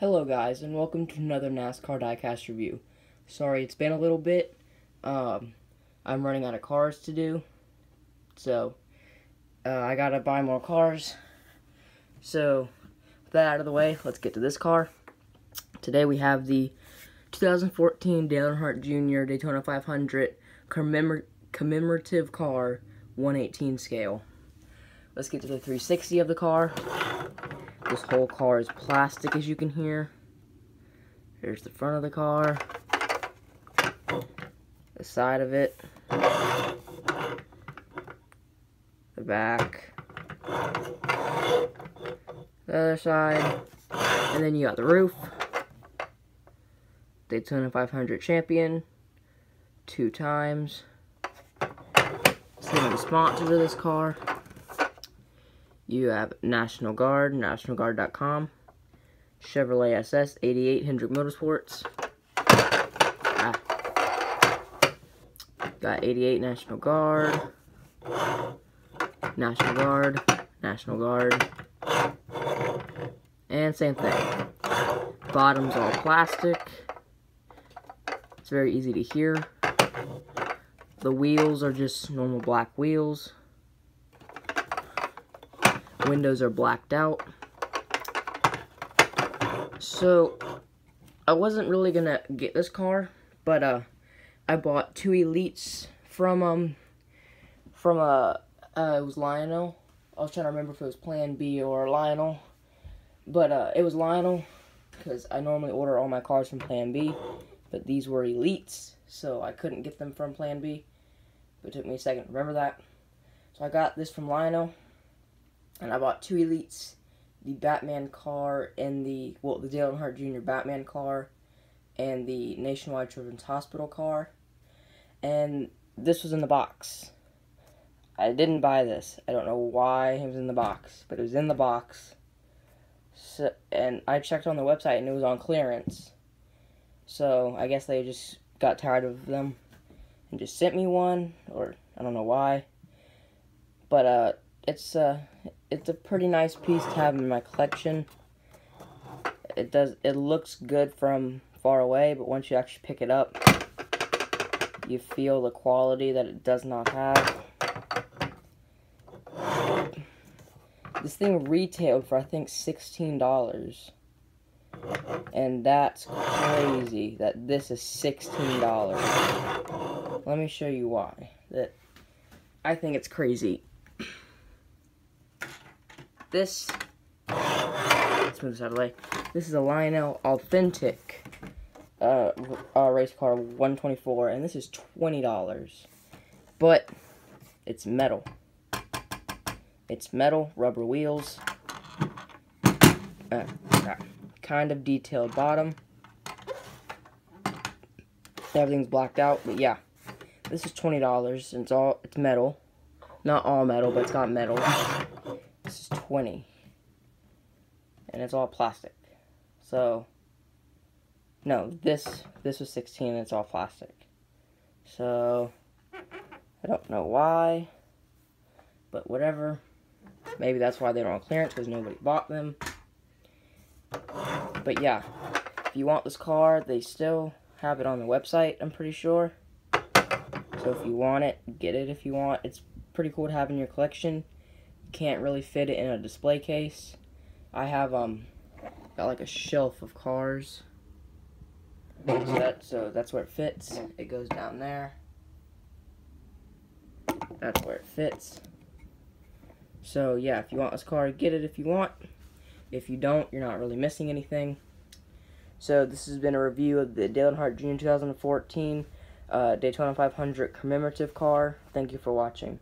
Hello guys, and welcome to another NASCAR diecast review. Sorry, it's been a little bit. Um, I'm running out of cars to do, so uh, I gotta buy more cars. So, with that out of the way, let's get to this car. Today we have the 2014 Dale Earnhardt Jr. Daytona 500 commemor commemorative car 118 scale. Let's get to the 360 of the car. This whole car is plastic, as you can hear. Here's the front of the car. The side of it. The back. The other side. And then you got the roof. Daytona 500 champion. Two times. Sponsors of this car. You have National Guard, nationalguard.com, Chevrolet SS 88 Hendrick Motorsports. Ah. Got 88 National Guard, National Guard, National Guard, and same thing. Bottom's all plastic. It's very easy to hear. The wheels are just normal black wheels windows are blacked out. So, I wasn't really gonna get this car, but uh, I bought two Elites from um, from uh, uh, it was Lionel. I was trying to remember if it was Plan B or Lionel, but uh, it was Lionel because I normally order all my cars from Plan B, but these were Elites, so I couldn't get them from Plan B. But it took me a second to remember that. So I got this from Lionel and I bought two Elites, the Batman car and the, well, the Dale Earnhardt Jr. Batman car and the Nationwide Children's Hospital car. And this was in the box. I didn't buy this. I don't know why it was in the box, but it was in the box. So, and I checked on the website and it was on clearance. So I guess they just got tired of them and just sent me one, or I don't know why. But uh, it's uh, it's a pretty nice piece to have in my collection. It does it looks good from far away, but once you actually pick it up, you feel the quality that it does not have. This thing retailed for I think $16. And that's crazy that this is $16. Let me show you why. That I think it's crazy this, let's move this out of the way. This is a Lionel Authentic uh, uh, race car 124, and this is $20. But, it's metal. It's metal, rubber wheels, uh, kind of detailed bottom. Everything's blacked out, but yeah. This is $20, and it's all, it's metal. Not all metal, but it's got metal. 20 and it's all plastic. So no this this was 16 and it's all plastic. So I don't know why but whatever. Maybe that's why they're on clearance because nobody bought them. But yeah if you want this car they still have it on the website I'm pretty sure. So if you want it get it if you want. It's pretty cool to have in your collection can't really fit it in a display case. I have um got like a shelf of cars. So, that, so that's where it fits. It goes down there. That's where it fits. So yeah, if you want this car, get it if you want. If you don't, you're not really missing anything. So this has been a review of the Dale Earnhardt Jr. 2014 uh, Daytona 500 commemorative car. Thank you for watching.